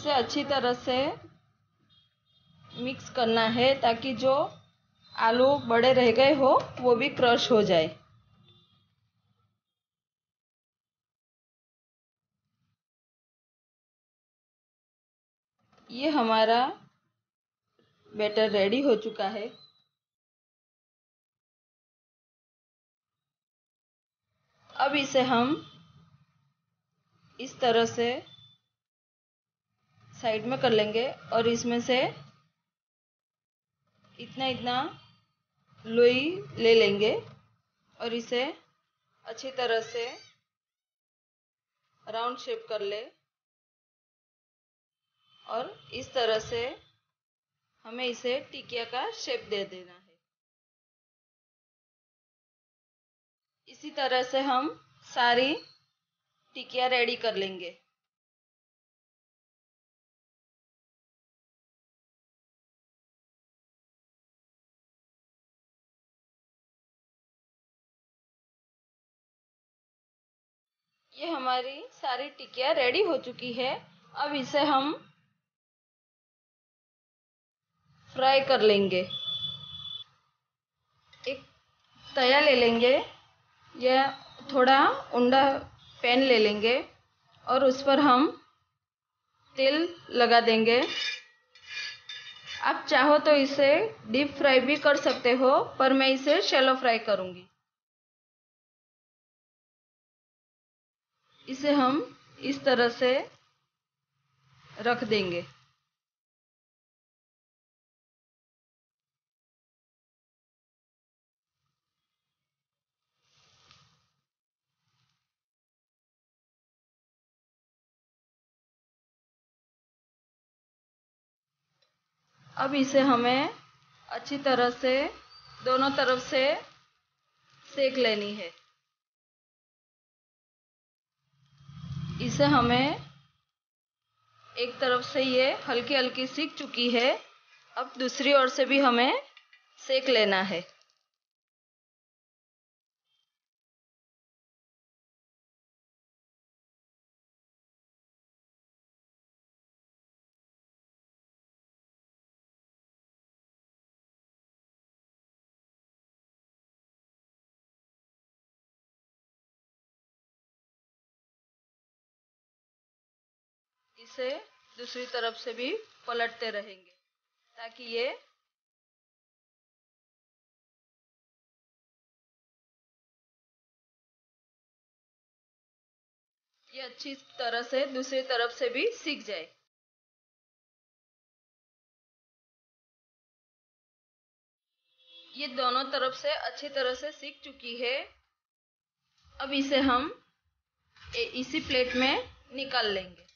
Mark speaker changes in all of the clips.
Speaker 1: इसे अच्छी तरह से मिक्स करना है ताकि जो आलू बड़े रह गए हो, वो भी क्रश हो जाए। ये हमारा बैटर रेडी हो चुका है। अब इसे हम इस तरह से साइड में कर लेंगे और इसमें से इतना इतना लोई ले लेंगे और इसे अच्छी तरह से राउंड शेप कर ले और इस तरह से हमें इसे टिकिया का शेप दे देना है। इसी तरह से हम सारी टिकिया रेडी कर लेंगे। ये हमारी सारी टिकिया रेडी हो चुकी है। अब इसे हम फ्राई कर लेंगे। एक तया ले लेंगे या थोड़ा उंडा पैन ले लेंगे और उस पर हम तेल लगा देंगे। आप चाहो तो इसे डीप फ्राई भी कर सकते हो, पर मैं इसे शेलो फ्राई करूँगी। इसे हम इस तरह से रख देंगे। अब इसे हमें अच्छी तरह से, दोनों तरफ़ से सेक लेनी है। इसे हमें एक तरफ़ से ये हल्की हल्की सीख चुकी है। अब दूसरी ओर से भी हमें सेक लेना है। इसे दूसरी तरफ़ से भी पलटते रहेंगे, ताकि ये ये अच्छी तरह से दूसरी तरफ़ से भी सीख जाए। ये दोनों तरफ़ से अच्छी तरह से सीख चुकी है। अब इसे हम इसी प्लेट में निकाल लेंगे।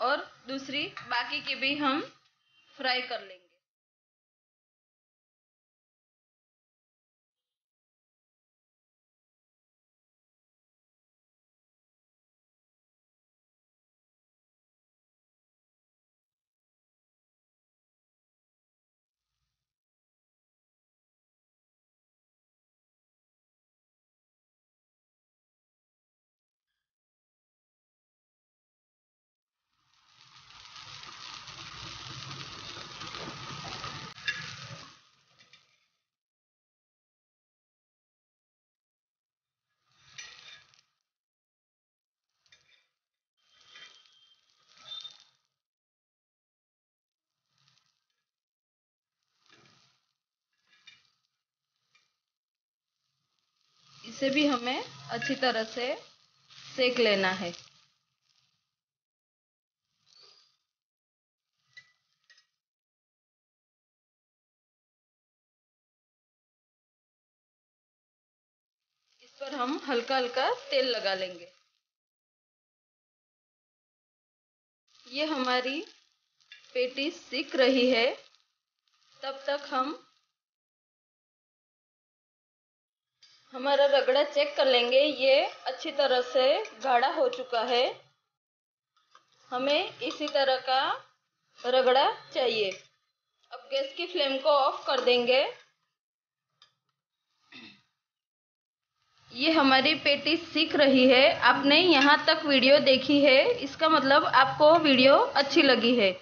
Speaker 1: और दूसरी बाकी की भी हम फ्राई कर लेंगे। इसे भी हमें अच्छी तरह से सेक लेना है। इस पर हम हल्का हल्का तेल लगा लेंगे। ये हमारी पेटी सीख रही है। तब तक हम हमारा रगड़ा चेक कर लेंगे। ये अच्छी तरह से गाढ़ा हो चुका है। हमें इसी तरह का रगड़ा चाहिए। अब गैस की फ्लेम को ऑफ़ कर देंगे। ये हमारी पेटी सीख रही है। आपने यहाँ तक वीडियो देखी है। इसका मतलब आपको वीडियो अच्छी लगी है।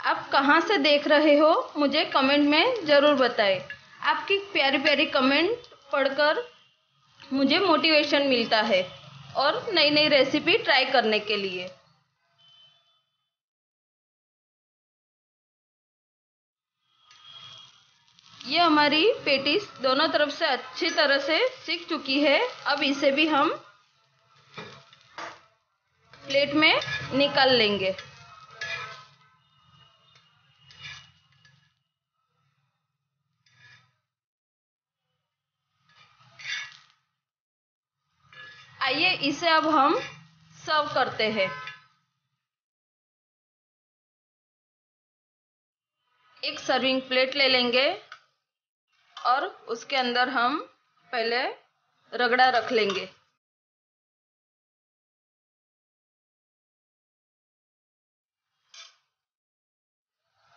Speaker 1: आप कहाँ से देख रहे हो, मुझे कमेंट में ज़रूर बताएँ। आपकी प्यारी प्यारी कमेंट पढ़कर मुझे मोटिवेशन मिलता है और नई नई रेसिपी ट्राई करने के लिए। ये हमारी पेटिस दोनों तरफ़ से अच्छी तरह से सीख चुकी है। अब इसे भी हम प्लेट में निकाल लेंगे। आइए, इसे अब हम सर्व करते हैं। एक सर्विंग प्लेट ले लेंगे और उसके अंदर हम पहले रगड़ा रख लेंगे।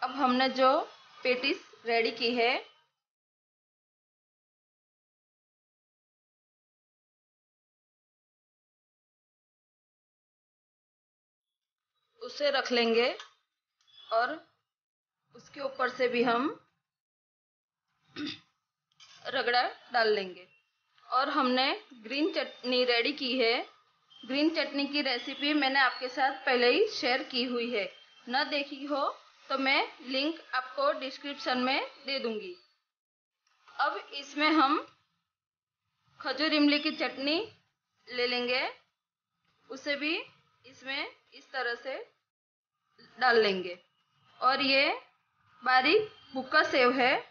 Speaker 1: अब हमने जो पेटिस रेडी की है उसे रख लेंगे और उसके ऊपर से भी हम रगड़ा डाल लेंगे। और हमने ग्रीन चटनी रेडी की है। ग्रीन चटनी की रेसिपी मैंने आपके साथ पहले ही शेयर की हुई है। न देखी हो तो मैं लिंक आपको डिस्क्रिप्शन में दे दूँगी। अब इसमें हम खजूर इमली की चटनी ले लेंगे। उसे भी इसमें इस तरह से डाल लेंगे और ये बारीक भुक्का सेव है,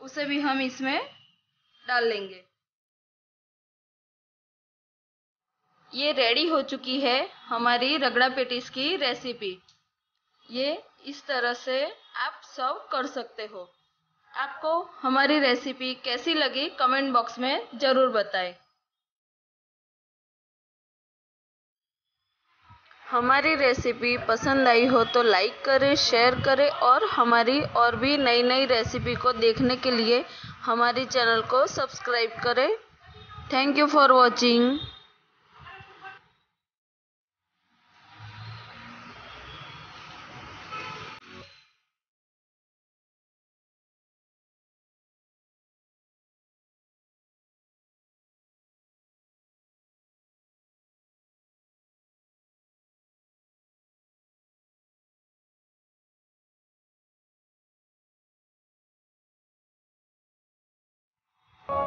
Speaker 1: उसे भी हम इसमें डाल लेंगे ये रेडी हो चुकी है हमारी रगड़ा पेटिस की रेसिपी। ये इस तरह से आप सर्व कर सकते हो। आपको हमारी रेसिपी कैसी लगी कमेंट बॉक्स में ज़रूर बताएँ। हमारी रेसिपी पसंद आई हो तो लाइक करें शेयर करें और हमारी और भी नई नई रेसिपी को देखने के लिए हमारे चैनल को सब्सक्राइब करें। Thank you for watching